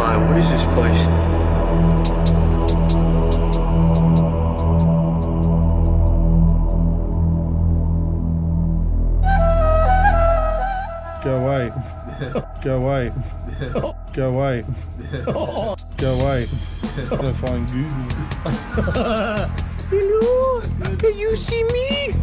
mind, what is this place? Go away. Go away. Go away. Go away. Go find Google. Hello? Can you see me?